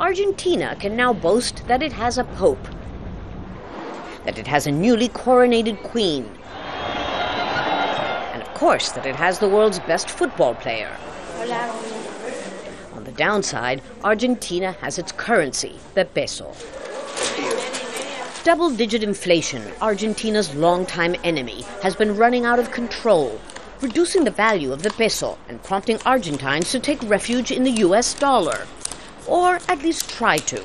Argentina can now boast that it has a pope, that it has a newly coronated queen, and of course that it has the world's best football player. On the downside, Argentina has its currency, the peso. Double digit inflation, Argentina's longtime enemy, has been running out of control, reducing the value of the peso and prompting Argentines to take refuge in the US dollar. Or at least try to.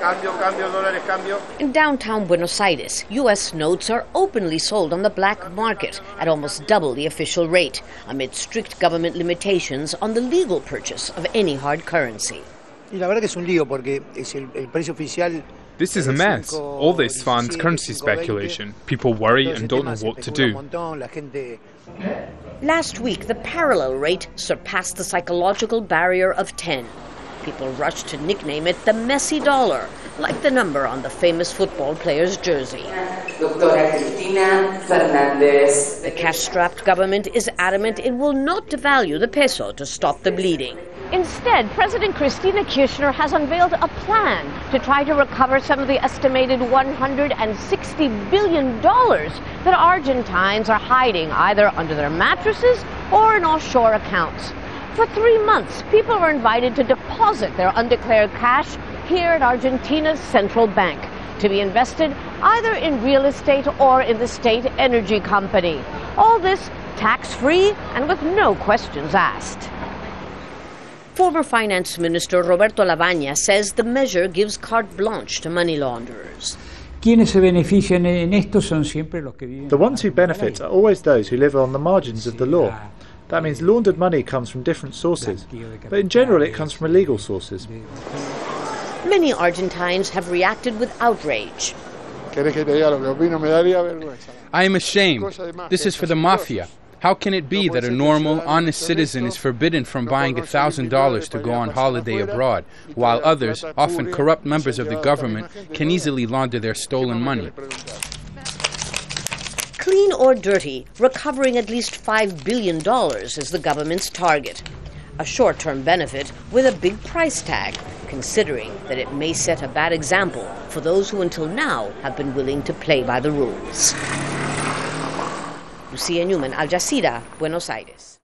Cambio, cambio, dólares, cambio. In downtown Buenos Aires, US notes are openly sold on the black market at almost double the official rate, amid strict government limitations on the legal purchase of any hard currency. Y la verdad que es un lío porque eh, es el, el precio oficial This is a mess. All this funds currency speculation. People worry and don't know what to do. Last week, the parallel rate surpassed the psychological barrier of 10. People rushed to nickname it the Messi dollar, like the number on the famous football player's jersey. Doctora Cristina Fernandez. The cash strapped government is adamant it will not devalue the peso to stop the bleeding. Instead, President Cristina Kirchner has unveiled a plan to try to recover some of the estimated $160 billion that Argentines are hiding either under their mattresses or in offshore accounts. For three months, people are invited to deposit their undeclared cash here at Argentina's central bank to be invested either in real estate or in the state energy company. All this tax free and with no questions asked. Former Finance Minister Roberto Lavagna says the measure gives carte blanche to money launderers. Quienes se benefician en esto son siempre los que viven. The ones who benefit are always those who live on the margins of the law. That means laundered money comes from different sources, but in general it comes from illegal sources. Many Argentines have reacted with outrage. I am ashamed. This is for the mafia. How can it be that a normal, honest citizen is forbidden from buying $1,000 to go on holiday abroad, while others, often corrupt members of the government, can easily launder their stolen money? Clean or dirty, recovering at least $5 billion is the government's target. A short term benefit with a big price tag, considering that it may set a bad example for those who until now have been willing to play by the rules. Lucia Newman, Al Jazeera, Buenos Aires.